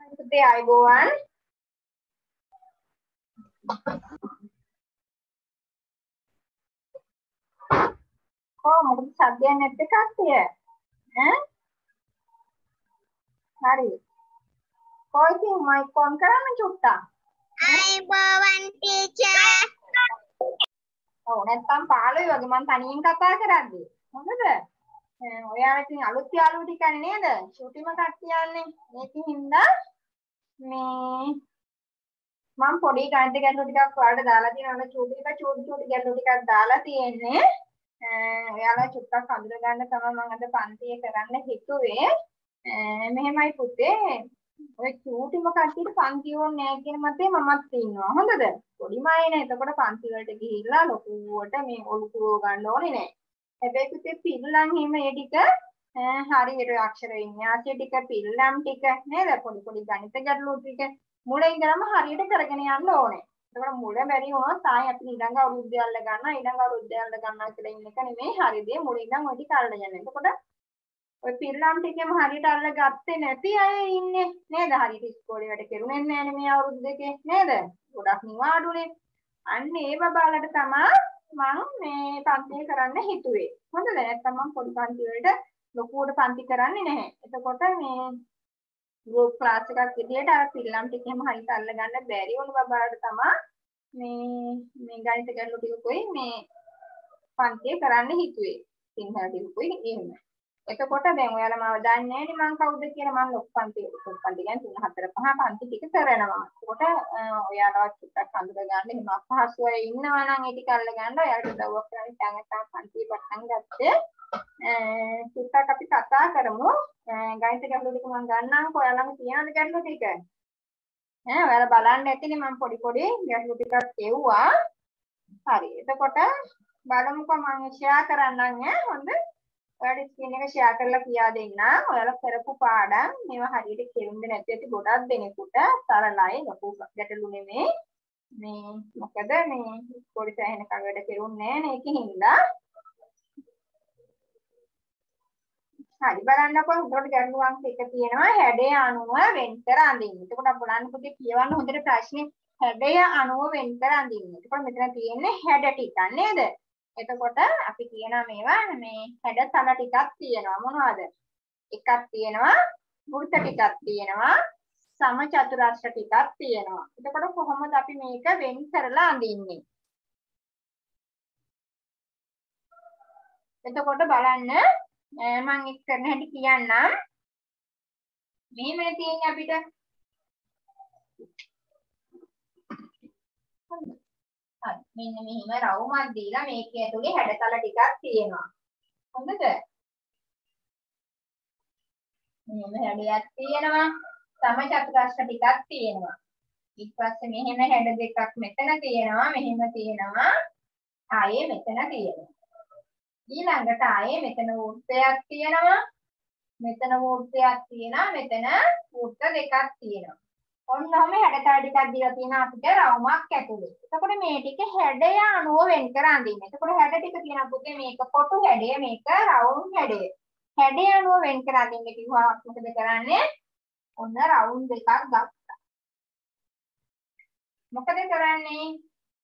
පුතේ ආයිබෝවන් කොහොමද සද්දයක් නැත්තේ කට්ටිය? ඈ? හරි. කොයිද මයික් ඔන් කරන්න චුට්ටක් අයිබෝවන් ටීචර් ඔව් නැත්තම් පාළුයි වගේ මං තනියෙන් කතා කරද්දි. හොඳද ඔයාලා ඉතින් අලුත් යාළුවෝ ටිකනේ නේද? ෂූටිම කට්ටියන්නේ ඒකින් හින්දා මේ මම පොඩි ගණිත ගැටලු ටිකක් ඔයාලට දාලා තියෙනවා. චූටි එක චූටි චූටි ගැටලු ටිකක් දාලා තියෙන්නේ. ඔයාලා චුට්ටක් හඳුන ගන්න තමයි මම අද පන්තියේ කරන්න හිතුවේ. මෙහෙමයි පුතේ. ඔය චූටිම කට්ටියට පන්ති ඕනේ නැහැ කියන මතේ මමත් ඉන්නවා. හොඳද? පොඩි මයිනේ. එතකොට පන්ති වලට ගිහිල්ලා ලොකුවට මේ ඔලු පුරව ගන්න ඕනේ නැහැ. හැබැයි පුතේ පිල්ලම් හිම ඒ ටික හරියට අක්ෂර වින්‍යාසය ටික පිල්ලම් ටික නේද පොඩි පොඩි ගණිත ගැටලු ටික මුල ඉඳලම හරියට කරගෙන යන්න ඕනේ එතකොට මුල බැරි වුණොත් ආයි අපි ඊළඟ අවුරුද්ද යල්ල ගන්නවා ඊළඟ අවුරුද්ද යල්ල ගන්නවා කියලා ඉන්න එක නෙමෙයි හරියදී මුල ඉඳන් ඔය ටික අල්ලගෙන යන්න. එතකොට ඔය පිල්ලම් ටිකෙම හරියට අල්ල ගත්තේ නැති අය ඉන්නේ නේද? හරියට ඉස්කෝලේ වැඩ කෙරුණේ නැහැ මේ අවුරුදු දෙකේ නේද? ගොඩක් නිවාඩුනේ. අන්න ඒ බබාලට තමයි මම මේ පන්ති කරන්න හිතුවේ. හොඳද? නැත්නම් මම පොඩි පන්ති වලට ලොකුවට පන්ති කරන්නේ නැහැ. එතකොට මේ ගෲප් ක්ලාස් එකක් විදියට අර පිල්ලම් ටිකෙම හරියට අල්ල ගන්න බැරි වුණ බබාලට තමයි මේ මේ ගණිත ගැටලු ටිකකුයි මේ පන්තිය කරන්න හිතුවේ. සිංහල ටිකකුයි එහෙම. එතකොට දැන් ඔයාලා මාව දන්නේ නැහැ නේ මං කවුද කියලා මං ලොකු පන්ති ලොකු පන්ති කියන්නේ 3 4 5 පන්ති ටික කරනවා. එතකොට ඔයාලවත් ටිකක් අඳුර ගන්න එහෙම අපහසු අය ඉන්නවා නම් ඒ ටික අල්ල ගන්න ඔයාලට උදව්වක් කරන්න දැන් අතම පන්ති පටන් ගත්තේ. ටිකක් අපි කතා කරමු. ගණිත ගැටලු ටික මං ගන්නම් ඔයාලම තියනද ගැටලු ටික? ඈ ඔයාලා බලන්න ඇතිනේ මම පොඩි පොඩි ගැටලු ටිකක් එව්වා. හරි. එතකොට බලමුකෝ මම ෂෙයා කරන්නම් ඈ හොඳ. ඔයාලට ස්ක්‍රීන් එක ෂෙයා කරලා කියා දෙන්න. ඔයාලා කරපු පාඩම් මේවා හරියට කෙරුම්ද නැති ඇති ගොඩක් දෙනෙකුට සරලයි ලොකු ගැටලු නෙමෙයි. මේ මොකද මේ පොඩි සෑහෙන කවඩ කෙරුන්නේ නැහැ නේ ඒකින් හින්දා. හරි බලන්නකො උඩට ගැටලු අංක එක තියෙනවා හැඩය අණුව වෙන් කර අඳින්න. එතකොට අපි බලන්න පුතේ කියවන්න හොඳට ප්‍රශ්නේ හැඩය අණුව වෙන් කර අඳින්න. එතකොට මෙතන තියෙන්නේ හැඩ ටිකක් නේද? එතකොට අපි කියනවා මේවා මේ හැඩ තල ටිකක් තියෙනවා මොනවද? එකක් තියෙනවා වෘත්ත ටිකක් තියෙනවා සම චතුරස්‍ර ටිකක් තියෙනවා. එතකොට කොහොමද අපි මේක වෙන් කරලා අඳින්නේ? එතකොට බලන්න මම එක් කරන හැටි කියන්නම්. මෙහෙම තියෙන්නේ අපිට. හරි. මෙන්න මෙහිම රවුමක් දීලා මේක ඇතුලේ හැඩතල ටිකක් තියෙනවා. හොඳද? මෙහෙම හැඩයක් තියෙනවා. සම චතුරස්‍ර ටිකක් තියෙනවා. ඊට පස්සේ මෙහෙම හැඩ දෙකක් මෙතන තියෙනවා. මෙහෙම තියෙනවා. ආයේ මෙතන තියෙනවා. ඊළඟට ආයේ මෙතන වෘත්තයක් තියෙනවා. මෙතන වෘත්තයක් තියෙනවා. මෙතන වෘත්ත දෙකක් තියෙනවා. ඔන්නෝම හැඩතල ටිකක් දීලා තියෙන අපිට රවුමක් ඇතුලේ. එතකොට මේ ටික හැඩය අනුව වෙන් කර අඳින්න. එතකොට හැඩ ටික තියෙන පුතේ මේක කොටු හැඩය මේක රවුම් හැඩය. හැඩය අනුව වෙන් කර අඳින්න කිව්වම මොකද කරන්නේ? ඔන්න රවුම් දෙකක් ගත්තා. මොකද කරන්නේ?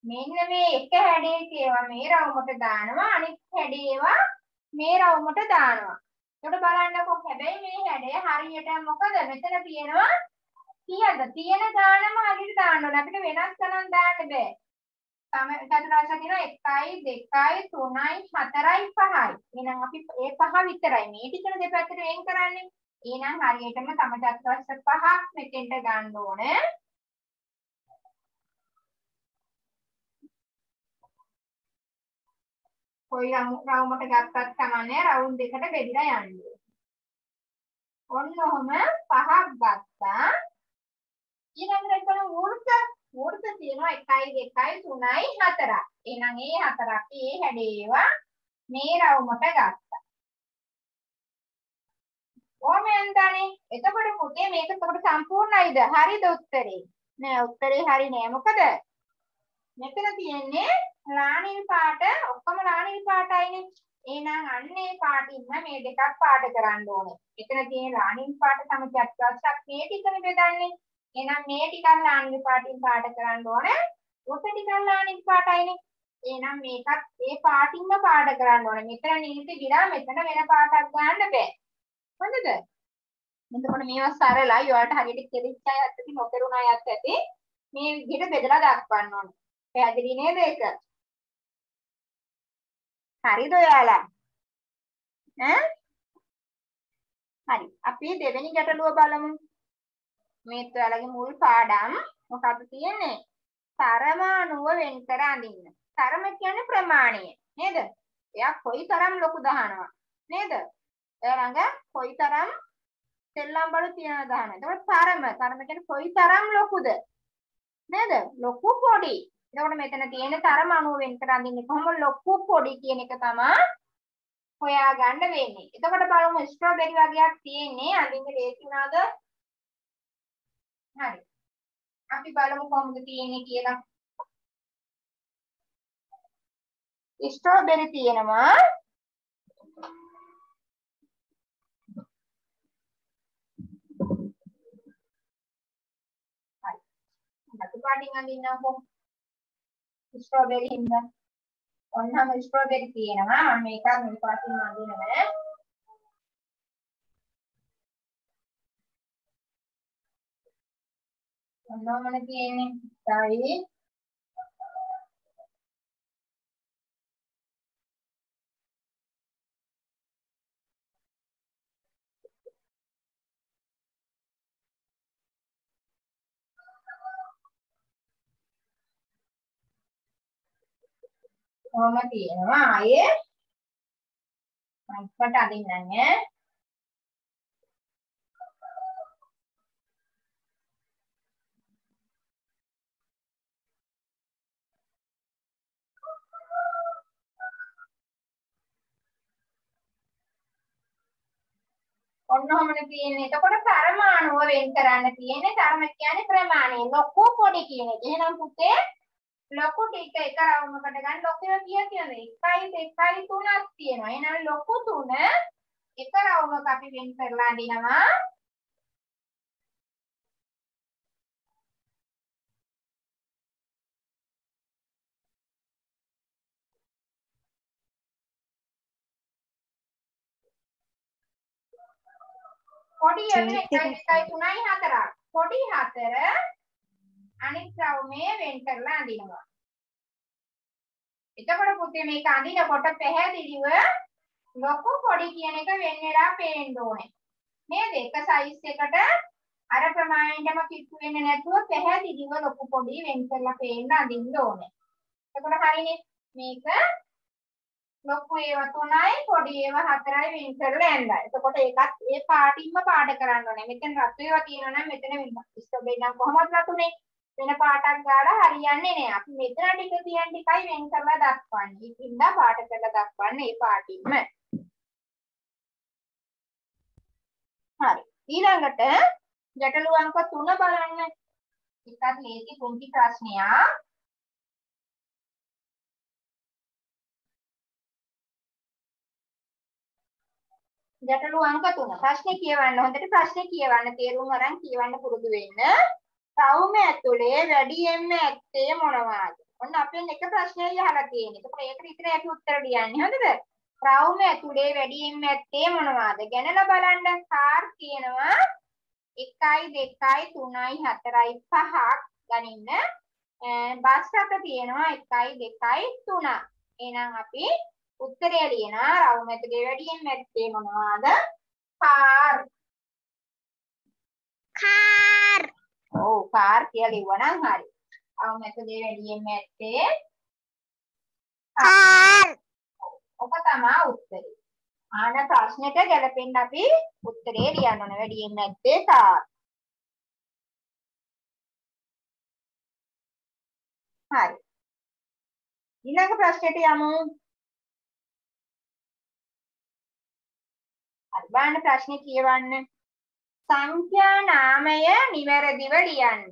මෙන්න මේ එක හැඩයක ඒවා මේ රවුමට දානවා අනිත් හැඩේවා මේ රවුමට දානවා. එතකොට බලන්නකො හැබැයි මේ හැඩය හරියට මොකද මෙතන තියෙනවා කීයද තියෙන ගානම හරියට දාන්න ඕනේ අපිට වෙනස් ගණන් දාන්න බෑ. තම චතුරාර්ය තියෙනවා 1යි 2යි 3යි 4යි 5යි. එහෙනම් අපි ඒ පහ විතරයි මේ ටිකන දෙපැත්තට වෙන් කරන්නේ. එහෙනම් හරියටම තම චතුරාර්ය පහක් මෙතෙන්ට ගන්න ඕනේ. කොයි රවුමට ගත්තත් කමන්නේ රවුම් දෙකට බෙදලා යන්නේ. ඔන්න ඔහම පහක් ගත්තා. ඊළඟට එතන වෘත්ත වෘත්ත තියෙනවා 1 2 3යි 4යි. එහෙනම් ඒ හතරක් ඒ හැඩේවා මේ රවුමට ගත්තා. ඕම යන්දානේ. එතකොට පුතේ මේක එතකොට සම්පූර්ණයිද? හරිද උත්තරේ? නෑ උත්තරේ හරි නෑ. මොකද? මෙතන තියෙන්නේ ලානිල් පාට ඔක්කොම ලානිල් පාටයිනේ. එහෙනම් අන්නේ පාටින්ම මේ දෙකක් පාට කරන්න ඕනේ. එතන තියෙන රාණින් පාට සමග ප්‍රශ්නක් මේ ටිකනේ බෙදන්නේ. එහෙනම් මේ ටිකක් රාණින් පාටින් පාට කරන්න ඕනේ. ඔක ටිකක් රාණින් පාටයිනේ. එහෙනම් මේකත් ඒ පාටින්ම පාට කරන්න ඕනේ. මෙතන නිලිති විරා මෙතන වෙන පාටක් ගන්න බෑ. හොඳද? එතකොට මේවා සරලයි. ඔයාලට හරියට කෙලිච්ච අය ඇත්තටි නොකරුණ අයත් ඇති. මේ විදිහට බෙදලා දක්වන්න ඕනේ. පැහැදිලි නේද ඒක? හරිද ඔයාලා? ඈ? හරි. අපි දෙවෙනි ගැටලුව බලමු. මේත් ඔයාලගේ මුල් පාඩම් මොකක්ද තියෙන්නේ? තරමානුව වෙන් කර අඳින්න. තරම කියන්නේ ප්‍රමාණය නේද? එයා කොයිතරම් ලොකු දහනවා නේද? එයා ළඟ කොයිතරම් සෙල්ලම් බඩු තියන දහනවා. එතකොට තරම තරම කියන්නේ කොයිතරම් ලොකුද? නේද? ලොකු පොඩි. එතකොට මෙතන තියෙන තරම අණුව වෙන් කර අඳින්නේ කොහොම ලොකු පොඩි කියන එක තමයි හොයාගන්න වෙන්නේ. එතකොට බලමු ස්ට්‍රෝබෙරි වගේක් තියෙන්නේ අඳින්න ලේසි වුණාද? හරි. අපි බලමු කොහොමද තියෙන්නේ කියලා. ස්ට්‍රෝබෙරි තියෙනවා හරි. රතු පාටින් අඳින්නකෝ. ස්ට්‍රෝබෙරි හින්දා. ඔන්නම ස්ට්‍රෝබෙරි තියෙනවා. මම මේකත් මේ පාටින් අඳිනවා. ඔන්නමනේ තියෙන්නේ. ඩයි කොහොම තියෙනවා ආයේ මයික්කට අදින්නන්නේ ඔන්න ඔහමනේ තියෙන්නේ. එතකොට පරමාණුව වෙන් කරන්න තියෙන්නේ. ධර්ම කියන්නේ ප්‍රමාණය. ලොකු පොඩි කියන එක. එහෙනම් පුතේ ලොකු ටික එක රවුමකට ගන්න ලොකු ඒවා කිය කියන්නේ 1යි 2යි 3ක් තියෙනවා. එහෙනම් ලොකු 3 එක රවුමක අපි වෙන් කරලා අඳිනවා. පොඩි එක 1යි 2යි 3යි 4ක්. පොඩි 4 අනිත් රවුමේ වෙන් කරලා අඳිනවා. එතකොට පුතේ මේක අඳිනකොට පැහැදිලිව ලොකු පොඩි කියන එක වෙන් වෙලා පේන්න ඕනේ. නේද? එක සයිස් එකට අර ප්‍රමාණයෙන්ම කිට්ටු වෙන්නේ නැතුව පැහැදිලිව ලොකු පොඩි වෙන් කරලා පේන්න අඳින්න ඕනේ. එතකොට හරිනේ මේක ලොකු ඒවා තුනයි පොඩි ඒවා හතරයි වෙන් කරලා ඇඳලා. එතකොට ඒකත් ඒ පාටින්ම පාඩ කරන්න ඕනේ. මෙතන රතු ඒවා තියෙනවා නම් මෙතන ඉස්තොබේ නම් කොහොමද රතුනේ? වෙන පාටක් ගාලා හරියන්නේ නෑ. අපි මෙතන ටික තියන් ටිකයි වෙන් කරලා දක්වන්නේ. ඉතින්ද පාට කරලා දක්වන්නේ මේ පාටින්ම. හරි. ඊළඟට ගැටලු අංක 3 බලන්න. එකක් ලේසි පුංචි ප්‍රශ්නයක්. ගැටලු අංක 3. ප්‍රශ්නේ කියවන්න. හොඳට ප්‍රශ්නේ කියවන්න. තේරුම් අරන් කියවන්න පුරුදු වෙන්න. රවුම ඇතුලේ වැඩියෙන්ම ඇත්තේ මොනවාද? ඔන්න අපෙන් එක ප්‍රශ්නයයි අහලා තියෙන්නේ. ඒකට ඒකට විතර අපි උත්තර ලියන්නේ. හරිද? රවුම ඇතුලේ වැඩියෙන්ම ඇත්තේ මොනවාද? ගැනලා බලන්න. කාර් තියෙනවා 1යි 2යි 3යි 4යි 5ක් ගනින්න. බස් රථ තියෙනවා 1යි 2යි 3. එහෙනම් අපි උත්තරය ලියනවා රවුම ඇතුලේ වැඩියෙන්ම ඇත්තේ මොනවාද? කාර්. car ඔව් කාර් කියලා ලිව්වනම් හරි. අවම ඇතුලේ වැඩියෙන්ම ඇත්තේ car ඔක තමයි උත්තරේ. ආන ප්‍රශ්නෙට ගැලපෙන්න අපි උත්තරේ ලියන්න ඕන. වැඩියෙන්ම ඇත්තේ කාර්. හරි. ඊළඟ ප්‍රශ්නෙට යමු. හරි බලන්න ප්‍රශ්නේ කියවන්න. සංඛ්‍යා නාමය නිවැරදිව ලියන්න.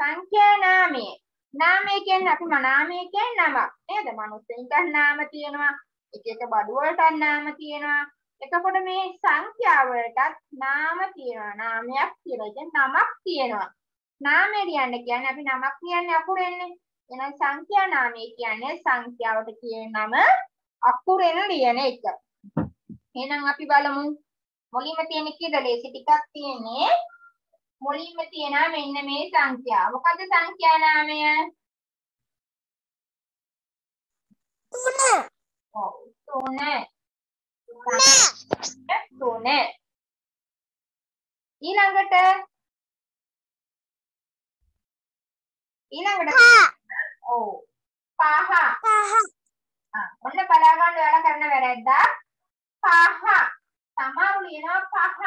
සංඛ්‍යා නාමය. නාමය කියන්නේ අපි නාමය කියන්නේ නම. නේද? මනුස්සයෙක්ට නාම තියෙනවා. එක එක බඩු වලටත් නාම තියෙනවා. එතකොට මේ සංඛ්‍යා වලටත් නාම තියෙනවා. නාමයක් කියලා. ඉතින් නමක් තියෙනවා. නාමය ලියන්න කියන්නේ අපි නමක් කියන්නේ අකුරෙන්නේ. එහෙනම් සංඛ්‍යා නාමය කියන්නේ සංඛ්‍යාවට කියන නම අකුරෙන් ලියන එක. එහෙනම් අපි බලමු. මුලින්ම තියෙන කීයද ලේසි ටිකක් තියෙන්නේ. මුලින්ම තියෙනවා මෙන්න මේ සංඛ්‍යා. මොකද්ද සංඛ්‍යා නාමය? තුන ඔව් තුන. තුන තුන. ඊළඟට ඊළඟට ඔව් පහ. පහ ආ, ඔන්න බලා ගන්න ඔයාලා කරන වැරැද්දක්. පහ. සමහරු ලියනවා පහ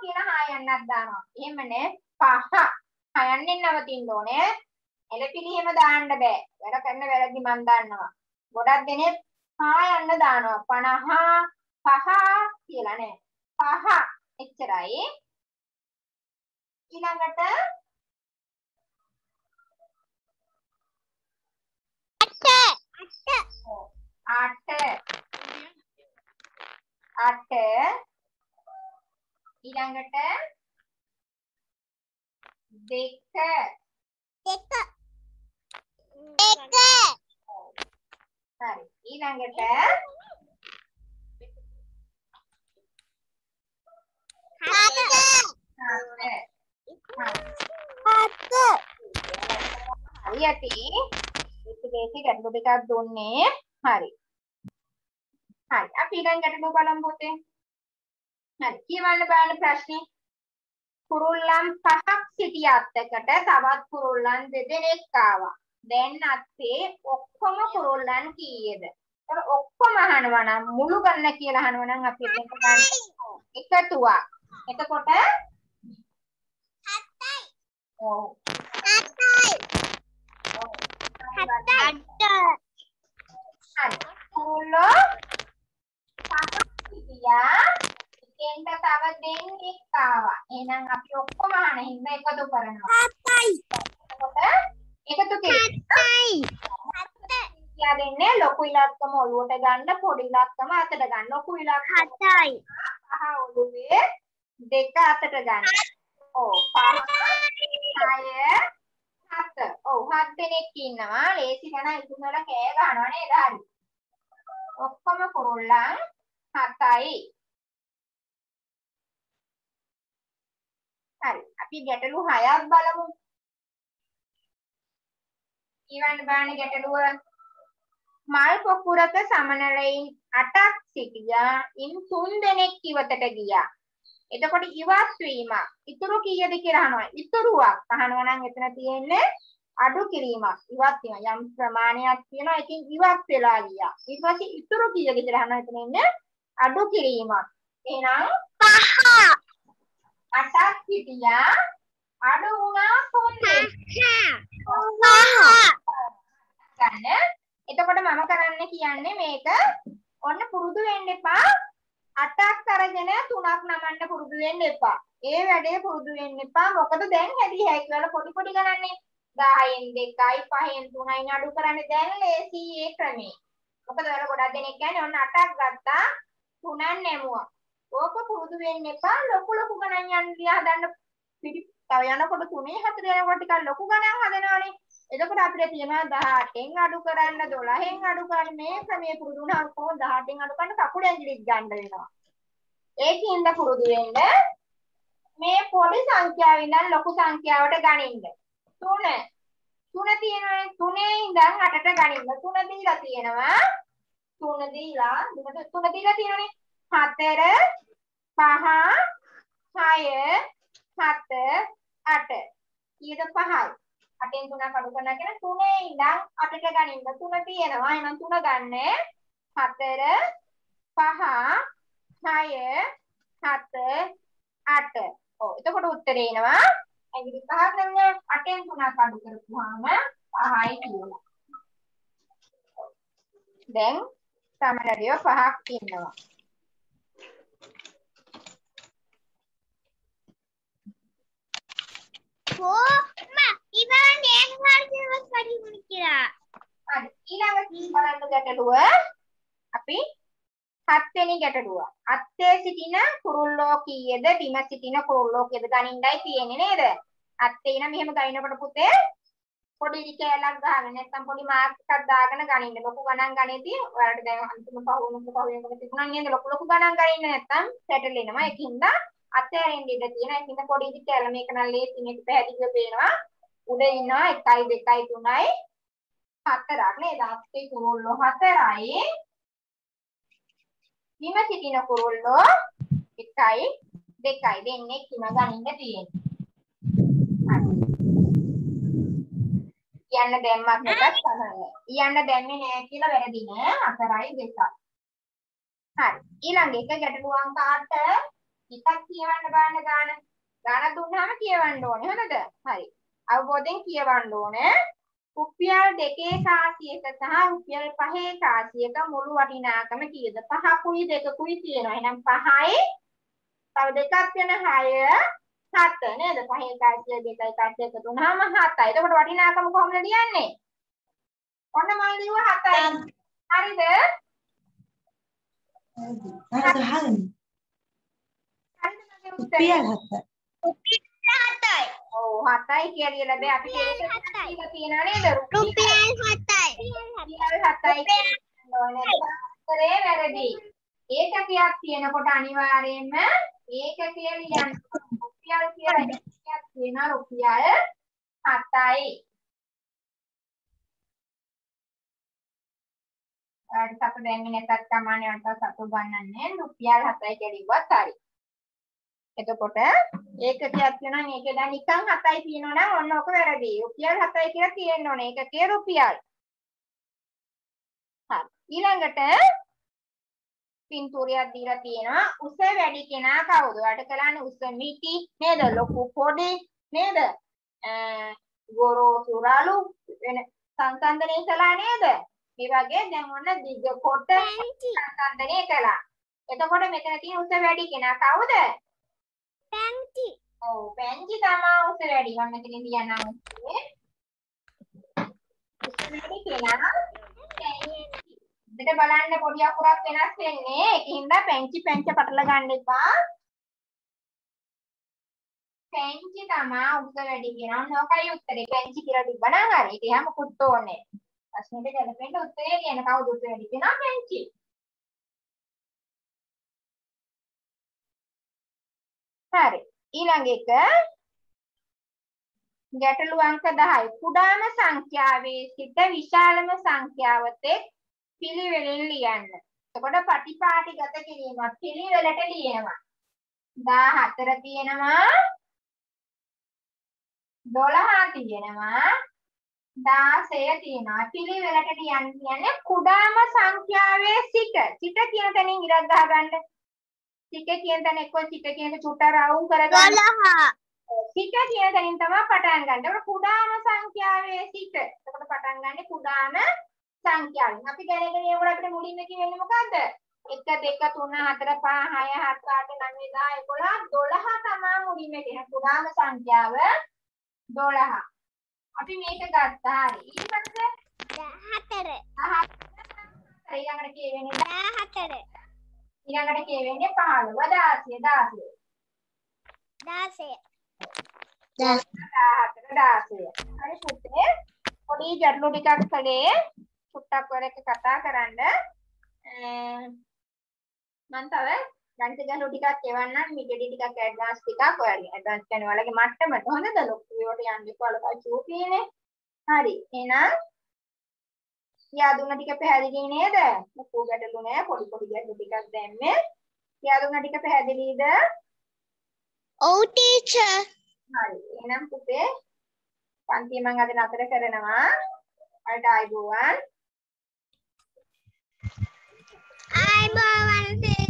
කියලා හයන්නක් දානවා. එහෙමනේ පහ. හයන්නෙන් නවතින්න ඕනේ. එලපිලි එහෙම දාන්න බෑ. වැඩ කරන වැරදි මන් දන්නවා. ගොඩක් දෙනෙක් හයන්න දානවා. 50 පහ කියලා නෑ. පහ එච්චරයි. ඊළඟට අට අට අට ඊළඟට දෙක. දෙක. දෙක. හරි. ඊළඟට හත. හත. හරියටි ඒක ගැටලු ටිකක් දුන්නේ. හරි හරි. අපි ඊළඟ ගැටලුව බලමු පුතේ. හරි. කියවන්න බලන්න ප්‍රශ්නේ. කුරුල්ලන් පහක් සිටිය අත්තකට තවත් කුරුල්ලන් දෙදෙනෙක් ආවා. දැන් අත්තේ ඔක්කොම කුරුල්ලන් කීයද? ඒතර ඔක්කොම අහනවා නම් මුළු ගන්න කියලා අහනවා නම් අපි එතන ගන්න එකතුවක්. එතකොට? හතයි ඔව්. හතයි. ඔව්. අට හරි. කුරුල්ලෝ පහක් හිටියා. එකෙන්ට තව දෙන්නෙක් ආවා. එහෙනම් අපි ඔක්කොම අහන හින්දා එකතු කරනවා. හතයි එතකොට එකතු හත කියා දෙන්නේ ලොකු ඉලක්කම ඔලුවට ගන්න පොඩි ඉලක්කම අතට ගන්න. ලොකු ඉලක්කම හතයි පහ ඔලුවේ දෙක අතට ගන්න. ඔව් පහ හය හත. ඔව් හත් දෙනෙක් ඉන්නවා. ලේසි ගණන් වෙලා කෑ ගහනවා නේද? හරි. ඔක්කොම කුරුල්ලන් හතයි. හරි. අපි ගැටලු හයක් බලමු. ඊවන්න බලන්න ගැටලුව මල් පොකුරක සමනලයින් 8ක් සිටියා. ඉන් 3 දෙනෙක් ඉවතට ගියා. එතකොට ඉවත් වීමක්. ඉතුරු කීයද කියලා අහනවා. ඉතුරුවක් අහනවා නම් එතන තියෙන්නේ අඩු කිරීමක්. ඉවත් වීම. යම් ප්‍රමාණයක් තියෙනවා. ඒකෙන් ඉවත් වෙලා ගියා. ඊට පස්සේ ඉතුරු කීයද කියලා අහනවා. එතන ඉන්නේ අඩු කිරීමක්. එහෙනම් පහ අටක් හිටියා. අඩු වුණා 3 දෙනෙක්. පහ ගන්න. එතකොට මම කරන්න කියන්නේ මේක ඔන්න පුරුදු වෙන්න එපා. අටක් අරගෙන තුනක් නමන්න පුරුදු වෙන්න එපා. ඒ වැඩේ පුරුදු වෙන්න එපා. මොකද දැන් හැදී හැකි වල පොඩි පොඩි ගණන්නේ 10න් 2යි 5න් 3යි අඩු කරන්නේ දැන් ලේසි ඒ ක්‍රමේ. මොකද ඔයාලා ගොඩක් දෙනෙක් කියන්නේ ඔන්න අටක් ගත්තා තුනක් නැමුවා. ඕක පුරුදු වෙන්න එපා. ලොකු ලොකු ගණන් යන්න ලියා හදන්න පිටි තව යනකොට 3 4 යනකොට ටිකක් ලොකු ගණන් හදනවනේ. එතකොට අපිට තියෙනවා 18න් අඩු කරන්න 12න් අඩු කරන්න මේ ක්‍රමයේ පුරුදු වුණාම කොහොමද 18න් අඩු කරන්න කකුල ඇඟිලිත් ගන්න වෙනවා. ඒකින්ද පුරුදු වෙන්න මේ පොඩි සංඛ්‍යාව ඉඳන් ලොකු සංඛ්‍යාවට ගනින්න. 3 3 තියෙනවානේ 3 ඉඳන් 8ට ගනින්න. 3 දීලා තියෙනවා. 3 දීලා 3 දීලා තියෙනනේ. 4 5 6 7 8 කීයද 5යි. අටෙන් තුනක් අඩු කරනවා කියන තුනේ ඉඳන් අටට ගනින්න. තුන තියෙනවා. එහෙනම් තුන ගන්න. හතර පහ හය හත අට. ඔව්. එතකොට උත්තරේ එනවා. ඇඟිලි පහක් නෙමෙයි අටෙන් තුනක් අඩු කරපුවාම පහයි කියලා. දැන් සමනලිය පහක් ඉන්නවා Oh, ma, iban yang harus pagi menikah. හරි ඊළඟ බලන්න ගැටලුව අපි හත්වෙනි ගැටලුව. අත්තේ සිටින කුරුල්ලෝ කීයද බිම සිටින කුරුල්ලෝ කීයද ගණින්නයි තියෙන්නේ නේද? අත්තේ නම් මෙහෙම ගණනකොට පුතේ පොඩි කෑල්ලක් ගහගෙන නැත්නම් පොඩි මාර්ක් එකක් දාගෙන ගණින්න. ලොකු ගණන් ගණේදී ඔයාලට දැන් අන්තිම පහුවෙනක පහුවෙනක තිබුණා නේද? ලොකු ලොකු ගණන් ගණින්න නැත්නම් සැටලෙනවා. ඒකින්ද අතෑරෙන්න ඉඩ තියෙනවා. ඒකින්ද පොඩි ඉදි කෑල්ල මේක නම් ලේසි මේක පැහැදිලිව පේනවා. උඩ ඉන්නවා 1 2 3යි හතරක් නේද? අත්තේ කුරුල්ලෝ හතරයි. බිම සිටින කුරුල්ලෝ 1යි 2යි දෙන්නේ කිම ගණින්න තියෙන්නේ. කියන්න දැම්මත් නැතත් තමයි. කියන්න දැම්මේ නෑ කියලා වැරදි නෑ. හතරයි දෙකයි. හරි. ඊළඟ එක ගැටළු අංක 8 ටිකක් කියවන්න බලන්න ගාන. ගාන දුන්නාම කියවන්න ඕනේ. හරිද? හරි. අවබෝධයෙන් කියවන්න ඕනේ. රුපියල් දෙකේ කාසියක සහ රුපියල් පහේ කාසියක මුළු වටිනාකම කීයද? පහකුයි දෙකකුයි තියෙනවා. එහෙනම් 5යි තව දෙකක් වෙන 6 හත නේද? පහේ කාසිය දෙකයි කාසිය එකතු වුණාම හතයි. එතකොට වටිනාකම කොහොමද ලියන්නේ? ඔන්න මම ලිව්වා හතයි. හරිද? හරිද හරිද හරිද මගේ උත්තරේ? රුපියල් හත හතයි. ඔව් හතයි කියලා ලියලා බෑ. අපි ඒක. කියලා තියෙනවා නේද? රුපියල් හතයි. රුපියල් හතයි කියලා ඕනේ. උත්තරේ වැරදි. ඒකකයක් තියෙනකොට අනිවාර්යයෙන්ම ඒකකය ලියන්න. රුපියල් කියලා එකකයක් තියෙනවා රුපියල් 7යි. ඔයාලට සතු දැම්මේ නැත්නම් කමානේ ඔයාලට සතු ගන්නන්නේ රුපියල් 7යි කියලා ඉවත් හරි. එතකොට ඒකකයක් තියෙනවා නම් ඒකේ දැන් නිකන් 7යි තියෙනවා නම් ඔන්න ඔක වැරදි. රුපියල් 7යි කියලා තියෙන්න ඕනේ. ඒකකේ රුපියල්. හරි. ඊළඟට පින්තූරයක් දීලා තියෙනවා. උස වැඩි කෙනා කවුද? වැඩ කළානේ උස මිටි නේද? ලොකු පොඩි නේද? ගොරෝසු රළු වෙන සංසන්දනය කළා නේද? මේ වගේ දැන් ඔන්න දිග කොට සංසන්දනය කළා. එතකොට මෙතන තියෙන උස වැඩි කෙනා කවුද? පැන්ටි. ඔව් පැංචි තමා උස වැඩි. මම මෙතන ලියන්නම් උසේ. වැඩි කෙනා පැංචි. දෙට බලන්න පොඩි අකුරක් වෙනස් වෙන්නේ. ඒකින්ද පැංචි පැංච පටල ගන්න එපා. පැංචි තමා උස වැඩි කෙනා. නෝකයි උත්තරේ පැංචි කියලා තිබ්බනම් හරි. ඒක එහෙම කුත් ඕනේ. ප්‍රශ්නෙට ගැලපෙන්න උත්තරේ කියන කවුද උස වැඩි කෙනා පැංචි. හරි. ඊළඟ එක ගැටලු අංක 10. කුඩාම සංඛ්‍යාවේ සිට විශාලම සංඛ්‍යාව තෙක් පිළිවෙලින් ලියන්න. එතකොට පටිපාටිගත කිරීමක් පිළිවෙලට ලියනවා. 14 තියෙනවා 12 තියෙනවා 16 තියෙනවා පිළිවෙලට ලියන්න කියන්නේ කුඩාම සංඛ්‍යාවේ සිට සිට කියන තැනින් ඉරක් ගහගන්න. සිට කියන තැන එක්ක සිට කියන චුට්ට රවුම් කරගන්න. දොළහ. සිට කියන තැනින් තමයි පටන් ගන්න. ඒක කුඩාම සංඛ්‍යාවේ සිට. එතකොට පටන් ගන්නේ කුඩාම සංඛ්‍යාවෙන්. අපි දැනගෙන යනකොට අපිට මුලින්ම කියෙන්නේ මොකද්ද? 1 2 3 4 5 6 7 8 9 10 11 12 තමයි මුලින්ම කියන කුඩාම සංඛ්‍යාව 12. අපි මේක ගත්තා හරි. ඊට පස්සේ හතර. 14 ඊළඟට කියවෙන්නේ හතර. ඊළඟට කියවෙන්නේ 15 16 16 දාසය. 14 16 හරි පුතේ පොඩි ගැටලු ටිකක් කළේ චුට්ටක් වර එක කතා කරන්න. මම තව ගණිත ගැටලු ටිකක් එවන්නම්. මිඩඩි ටිකක් ඇඩ්වාන්ස් ටිකක්. ඔයාලගේ ඇඩ්වාන්ස් කියන්නේ ඔයාලගේ මට්ටමට හොඳද ලොකු ඒවට යන්න ඔයාලා චූපීනේ. හරි. එහෙනම් කියා දුන්න ටික පැහැදිලි නේද? ලොකු ගැටලු නෑ. පොඩි පොඩි ගැටලු ටිකක් දැම්මේ. කියා දුන්න ටික පැහැදිලිද? ඔව් ටීචර්. හරි. එහෙනම් පුතේ පන්තිය මම අද නතර කරනවා subscribe one thing.